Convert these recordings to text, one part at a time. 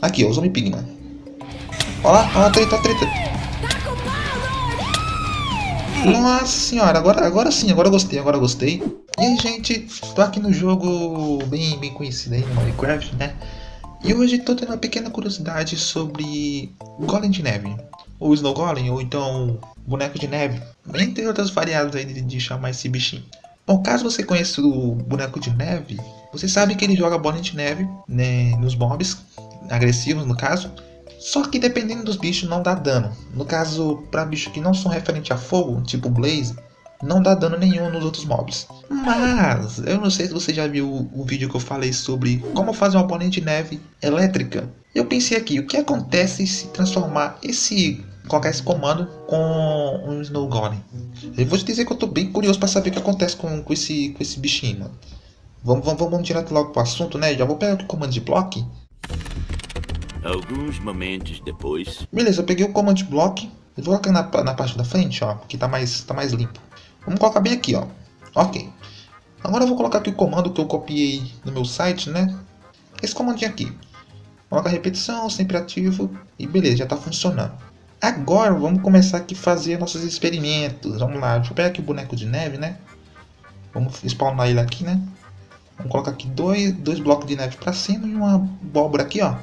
Aqui, ó, o Zombie Pigman. Olha lá, olha a treta, a treta. Nossa senhora, agora, agora sim, agora gostei, agora gostei. E aí, gente, tô aqui no jogo bem, bem conhecido aí, no Minecraft, né? E hoje tô tendo uma pequena curiosidade sobre Golem de Neve. Ou Snow Golem, ou então Boneco de Neve. Entre outras variadas aí de, de chamar esse bichinho. Bom, caso você conheça o Boneco de Neve, você sabe que ele joga bola de neve né, nos mobs, agressivos no caso. Só que dependendo dos bichos não dá dano. No caso, para bichos que não são referentes a fogo, tipo Blaze, não dá dano nenhum nos outros mobs. Mas, eu não sei se você já viu o, vídeo que eu falei sobre como fazer uma bolinha de neve elétrica. Eu pensei aqui, o que acontece se transformar esse colocar esse comando com um Snow Golem. Eu vou te dizer que eu tô bem curioso para saber o que acontece com, com, esse, com esse bichinho, mano. Vamos, vamos, vamos direto logo pro assunto, né? Já vou pegar o comando de block. Alguns momentos depois. Beleza, eu peguei o command block. Eu vou colocar na, na parte da frente, ó, que tá mais, tá mais limpo. Vamos colocar bem aqui, ó. Ok. Agora eu vou colocar aqui o comando que eu copiei no meu site, né? Esse comandinho aqui. Coloca repetição, sempre ativo. E beleza, já tá funcionando. Agora vamos começar aqui a fazer nossos experimentos. Vamos lá, deixa eu pegar aqui o boneco de neve, né? Vamos spawnar ele aqui, né? Vamos colocar aqui dois, dois blocos de neve para cima e uma abóbora aqui, ó.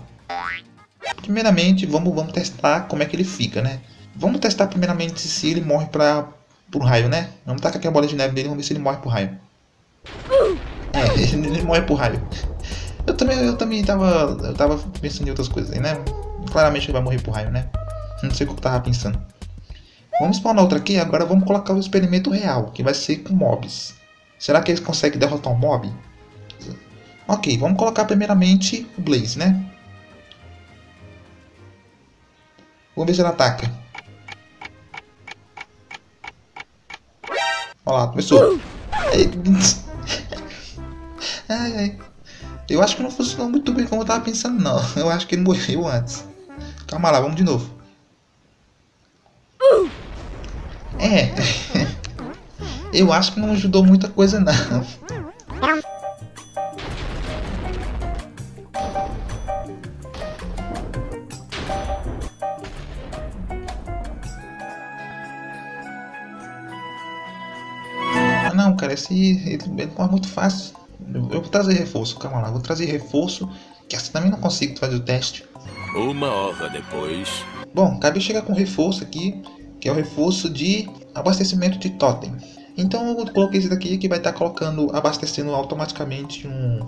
Primeiramente, vamos, vamos testar como é que ele fica, né? Vamos testar primeiramente se ele morre para por raio, né? Vamos tacar aqui a bola de neve dele, vamos ver se ele morre por raio. É, ele, morre por raio. Eu também, eu também tava, eu tava pensando em outras coisas aí, né? Claramente ele vai morrer por raio, né? Não sei o que eu tava pensando. Vamos spawnar outra aqui, agora vamos colocar o experimento real, que vai ser com mobs. Será que eles conseguem derrotar um mob? Ok, vamos colocar primeiramente o Blaze, né? Vamos ver se ele ataca. Olha lá, começou. Ai, ai. Eu acho que não funcionou muito bem como eu tava pensando, não. Eu acho que ele morreu antes. Calma lá, vamos de novo. É. Eu acho que não ajudou muita coisa, não. Não, cara, esse ele, ele é muito fácil. Eu, eu vou trazer reforço, calma lá, vou trazer reforço, que assim também não consigo fazer o teste. Uma hora depois. Bom, acabei de chegar com reforço aqui, que é o reforço de abastecimento de totem. Então eu coloquei esse daqui que vai estar colocando, abastecendo automaticamente um,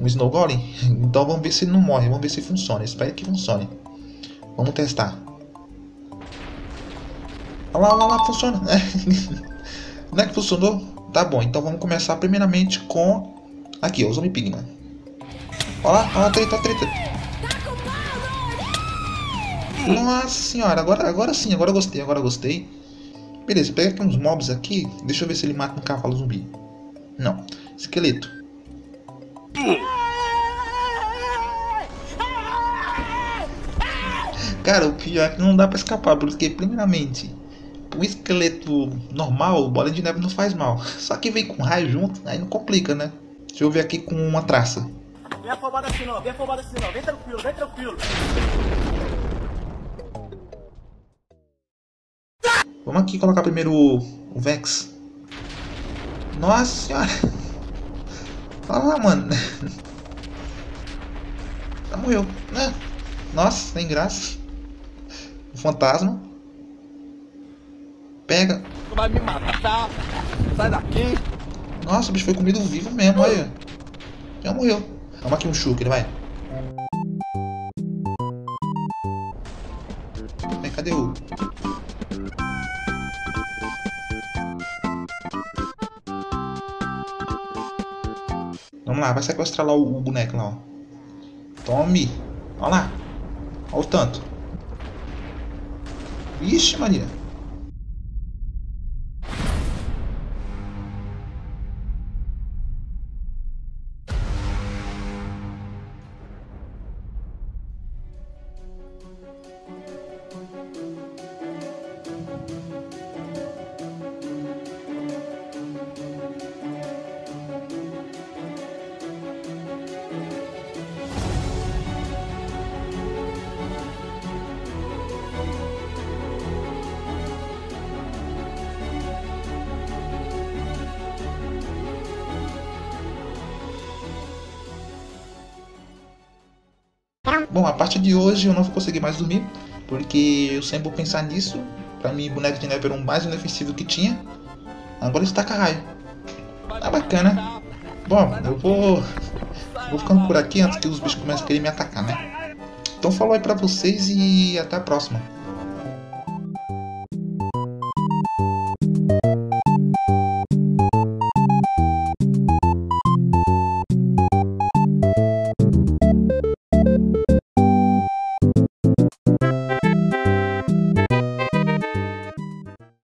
um Snow Golem. Então vamos ver se ele não morre, vamos ver se funciona. Espero que funcione. Vamos testar. Olha lá, olha lá, funciona. não é que funcionou? Tá bom, então vamos começar primeiramente com... Aqui, o Zombie Pigman. Olha lá, olha a treta, a treta. Nossa senhora, agora, agora sim, agora gostei, agora gostei. Beleza, pega aqui uns mobs aqui. Deixa eu ver se ele mata um cavalo zumbi. Não. Esqueleto. Cara, o pior é que não dá pra escapar, porque primeiramente, um esqueleto normal, bola de neve não faz mal. Só que vem com raio junto, aí não complica, né? Deixa eu ver aqui com uma traça. Vem afobado assim não, vem afobado assim não, vem tranquilo, vem tranquilo. Vamos aqui colocar primeiro o, o Vex. Nossa senhora. Olha lá, mano. Já morreu. né? Nossa, sem graça. O fantasma. Pega. Tu vai me matar, sai daqui. Nossa, o bicho foi comido vivo mesmo, olha. Já morreu. Vamos aqui um Shulker, vai. Vem, cadê o... Vamos lá, vai sequestrar lá o, o boneco lá, ó. Tome! Olha lá! Olha o tanto. Vixe, Maria! Bom, a partir de hoje eu não vou conseguir mais dormir, porque eu sempre vou pensar nisso. Pra mim, boneco de neve era o mais inofensivo que tinha. Agora taca raio. Tá bacana. Bom, eu vou. Vou ficando por aqui antes que os bichos comecem a querer me atacar, né? Então falou aí pra vocês e até a próxima.